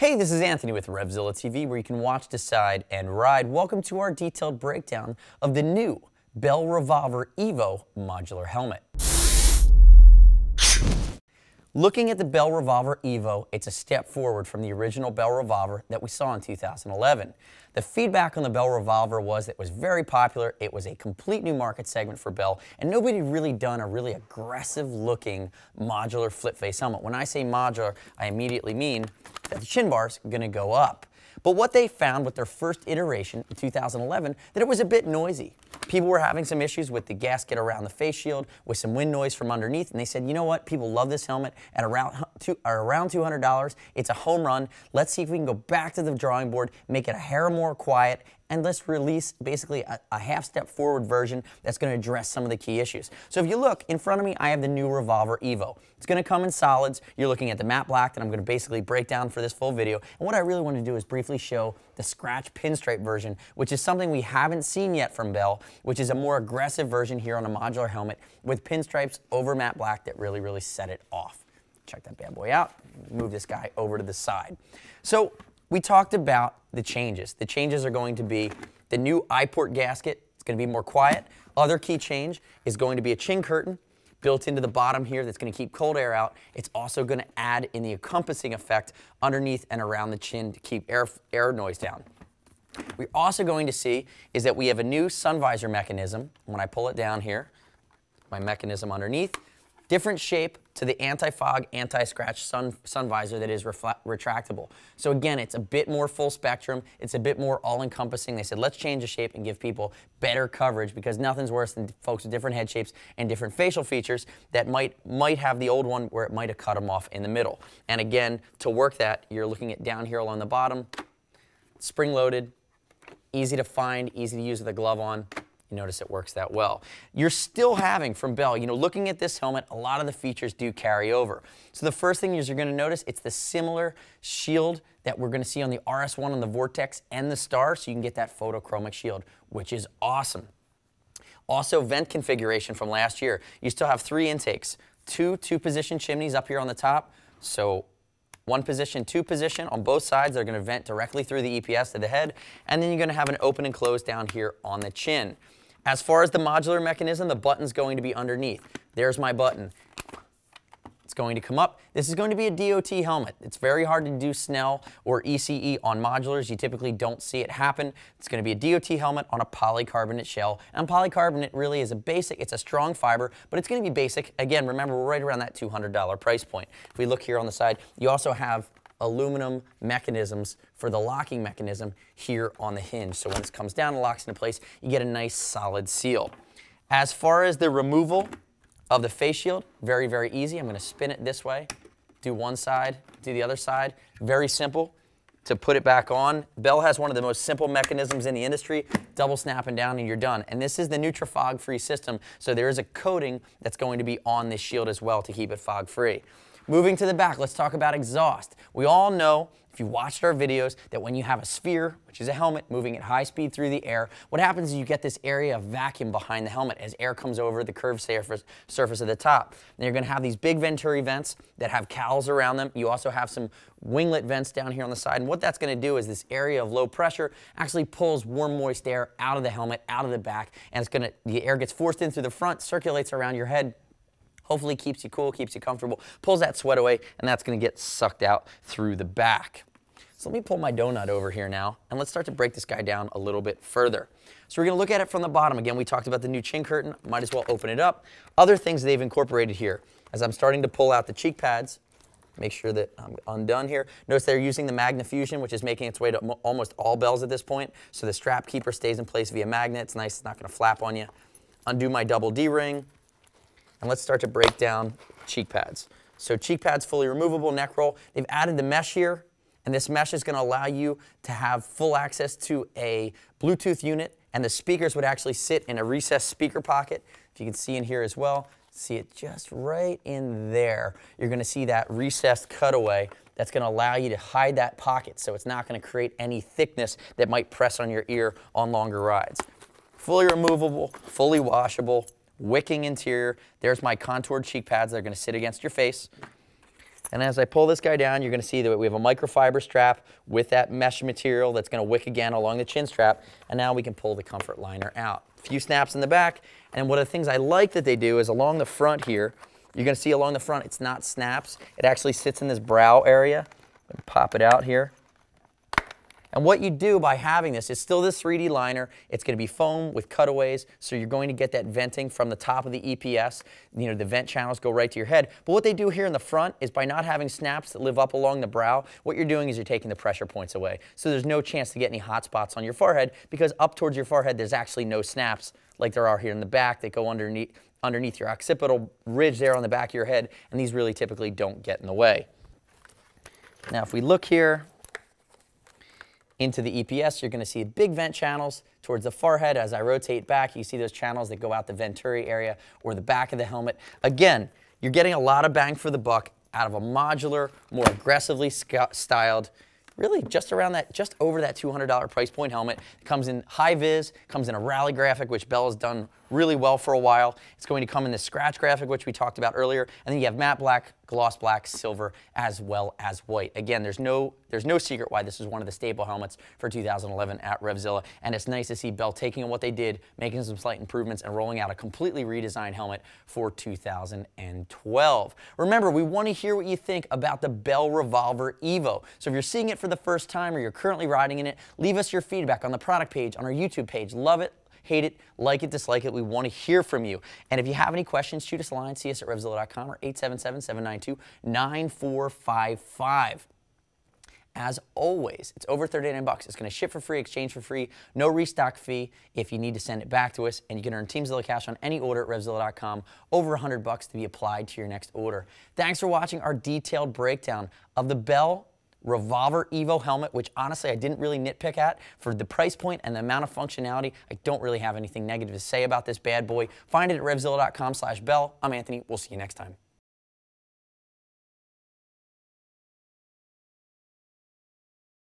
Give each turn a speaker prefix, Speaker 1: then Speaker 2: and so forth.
Speaker 1: Hey, this is Anthony with RevZilla TV, where you can watch, decide, and ride. Welcome to our detailed breakdown of the new Bell Revolver Evo modular helmet. Looking at the Bell Revolver Evo, it's a step forward from the original Bell Revolver that we saw in 2011. The feedback on the Bell Revolver was that it was very popular, it was a complete new market segment for Bell, and nobody had really done a really aggressive looking modular flip face helmet. When I say modular, I immediately mean the chin bar is going to go up. But what they found with their first iteration in 2011, that it was a bit noisy. People were having some issues with the gasket around the face shield, with some wind noise from underneath, and they said, you know what, people love this helmet at around, two, around $200. It's a home run. Let's see if we can go back to the drawing board, make it a hair more quiet, and let's release basically a, a half step forward version that's going to address some of the key issues. So if you look in front of me, I have the new Revolver Evo. It's going to come in solids. You're looking at the matte black that I'm going to basically break down for this full video. And what I really want to do is briefly show the scratch pinstripe version, which is something we haven't seen yet from Bell, which is a more aggressive version here on a modular helmet with pinstripes over matte black that really, really set it off. Check that bad boy out. Move this guy over to the side. So we talked about the changes. The changes are going to be the new eyeport gasket. It's going to be more quiet. Other key change is going to be a chin curtain built into the bottom here that's going to keep cold air out. It's also going to add in the encompassing effect underneath and around the chin to keep air, air noise down. We're also going to see is that we have a new sun visor mechanism. When I pull it down here, my mechanism underneath, different shape to the anti-fog, anti-scratch sun, sun visor that is retractable. So again, it's a bit more full spectrum. It's a bit more all-encompassing. They said, let's change the shape and give people better coverage because nothing's worse than folks with different head shapes and different facial features that might, might have the old one where it might have cut them off in the middle. And again, to work that, you're looking at down here along the bottom, spring-loaded, easy to find, easy to use with a glove on. You notice it works that well. You're still having from Bell, you know, looking at this helmet, a lot of the features do carry over. So the first thing is you're going to notice it's the similar shield that we're going to see on the RS1 on the Vortex and the Star, so you can get that photochromic shield, which is awesome. Also, vent configuration from last year. You still have three intakes, two two-position chimneys up here on the top, so one position, two position on both sides. They're going to vent directly through the EPS to the head, and then you're going to have an open and close down here on the chin. As far as the modular mechanism, the button's going to be underneath. There's my button. It's going to come up. This is going to be a DOT helmet. It's very hard to do Snell or ECE on modulars. You typically don't see it happen. It's going to be a DOT helmet on a polycarbonate shell. And polycarbonate really is a basic, it's a strong fiber, but it's going to be basic. Again, remember, we're right around that $200 price point. If we look here on the side, you also have aluminum mechanisms for the locking mechanism here on the hinge. So when it comes down and locks into place, you get a nice solid seal. As far as the removal of the face shield, very, very easy. I'm going to spin it this way, do one side, do the other side. Very simple to put it back on. Bell has one of the most simple mechanisms in the industry, double snapping down and you're done. And this is the Nutrafog free system, so there is a coating that's going to be on this shield as well to keep it fog free. Moving to the back, let's talk about exhaust. We all know, if you watched our videos, that when you have a sphere, which is a helmet moving at high speed through the air, what happens is you get this area of vacuum behind the helmet as air comes over the curved surface, surface of the top. And you're going to have these big venturi vents that have cowls around them. You also have some winglet vents down here on the side. And what that's going to do is this area of low pressure actually pulls warm, moist air out of the helmet, out of the back, and it's going to, the air gets forced in through the front, circulates around your head, Hopefully keeps you cool, keeps you comfortable, pulls that sweat away, and that's going to get sucked out through the back. So let me pull my donut over here now, and let's start to break this guy down a little bit further. So we're to look at it from the bottom. Again, we talked about the new chin curtain. Might as well open it up. Other things they've incorporated here. As I'm starting to pull out the cheek pads, make sure that I'm undone here. Notice they're using the Magnefusion, which is making its way to almost all bells at this point. So the strap keeper stays in place via magnet. It's nice. It's not going to flap on you. Undo my double D-ring. And let's start to break down cheek pads. So cheek pads fully removable, neck roll. They've added the mesh here, and this mesh is going to allow you to have full access to a Bluetooth unit, and the speakers would actually sit in a recessed speaker pocket. If you can see in here as well, see it just right in there. You're going to see that recessed cutaway that's going to allow you to hide that pocket so it's not going to create any thickness that might press on your ear on longer rides. Fully removable, fully washable, wicking interior. There's my contoured cheek pads. They're going to sit against your face. And as I pull this guy down, you're going to see that we have a microfiber strap with that mesh material that's going to wick again along the chin strap. And now we can pull the comfort liner out. A few snaps in the back. And one of the things I like that they do is along the front here, you're going to see along the front, it's not snaps. It actually sits in this brow area. Pop it out here. And what you do by having this is still this 3D liner. It's going to be foam with cutaways, so you're going to get that venting from the top of the EPS. You know, the vent channels go right to your head. But what they do here in the front is by not having snaps that live up along the brow, what you're doing is you're taking the pressure points away. So there's no chance to get any hot spots on your forehead because up towards your forehead, there's actually no snaps like there are here in the back that go underneath, underneath your occipital ridge there on the back of your head, and these really typically don't get in the way. Now, if we look here, into the EPS, you're going to see big vent channels towards the forehead. As I rotate back, you see those channels that go out the venturi area or the back of the helmet. Again, you're getting a lot of bang for the buck out of a modular, more aggressively styled really just around that, just over that $200 price point helmet. It comes in high vis, comes in a rally graphic, which Bell has done really well for a while. It's going to come in the scratch graphic, which we talked about earlier. And then you have matte black, gloss black, silver, as well as white. Again, there's no, there's no secret why this is one of the staple helmets for 2011 at Revzilla. And it's nice to see Bell taking on what they did, making some slight improvements, and rolling out a completely redesigned helmet for 2012. Remember, we want to hear what you think about the Bell Revolver Evo. So if you're seeing it for the first time or you're currently riding in it, leave us your feedback on the product page, on our YouTube page. Love it, hate it, like it, dislike it. We want to hear from you. And if you have any questions, shoot us a line, see us at revzilla.com or 877-792-9455. As always, it's over 39 bucks. It's going to ship for free, exchange for free, no restock fee if you need to send it back to us, and you can earn Teamzilla cash on any order at revzilla.com, over 100 bucks to be applied to your next order. Thanks for watching our detailed breakdown of the Bell Revolver Evo helmet, which honestly I didn't really nitpick at. For the price point and the amount of functionality, I don't really have anything negative to say about this bad boy. Find it at revzilla.com slash bell. I'm Anthony. We'll see you next time.